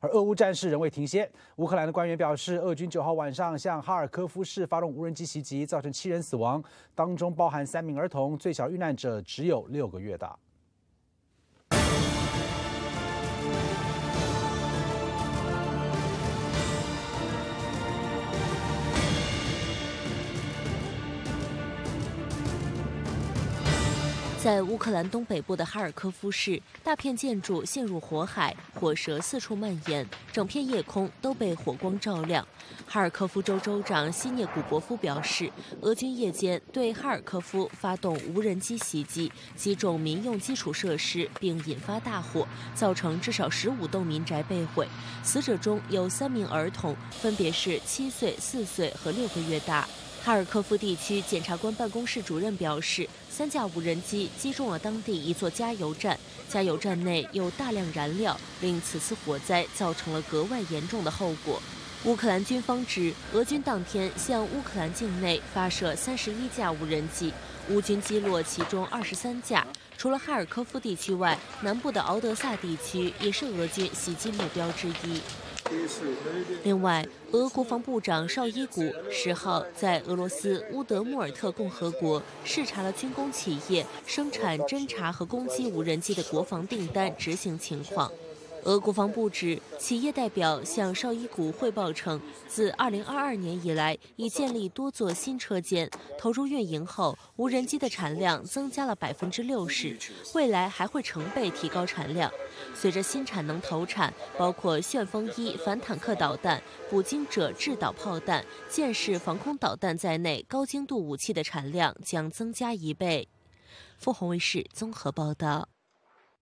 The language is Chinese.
而俄乌战事仍未停歇。乌克兰的官员表示，俄军九号晚上向哈尔科夫市发动无人机袭击，造成七人死亡，当中包含三名儿童，最小遇难者只有六个月大。在乌克兰东北部的哈尔科夫市，大片建筑陷入火海，火舌四处蔓延，整片夜空都被火光照亮。哈尔科夫州州长西涅古博夫表示，俄军夜间对哈尔科夫发动无人机袭击，击中民用基础设施，并引发大火，造成至少十五栋民宅被毁。死者中有三名儿童，分别是七岁、四岁和六个月大。哈尔科夫地区检察官办公室主任表示，三架无人机击中了当地一座加油站，加油站内有大量燃料，令此次火灾造成了格外严重的后果。乌克兰军方指，俄军当天向乌克兰境内发射三十一架无人机，乌军击落其中二十三架。除了哈尔科夫地区外，南部的敖德萨地区也是俄军袭击目标之一。另外，俄国防部长绍伊古十号在俄罗斯乌德穆尔特共和国视察了军工企业生产侦察和攻击无人机的国防订单执行情况。俄国防部指，企业代表向绍伊古汇报称，自2022年以来，已建立多座新车间，投入运营后，无人机的产量增加了百分之六十，未来还会成倍提高产量。随着新产能投产，包括旋风一反坦克导弹、捕鲸者制导炮弹、舰式防空导弹在内，高精度武器的产量将增加一倍。凤凰卫视综合报道。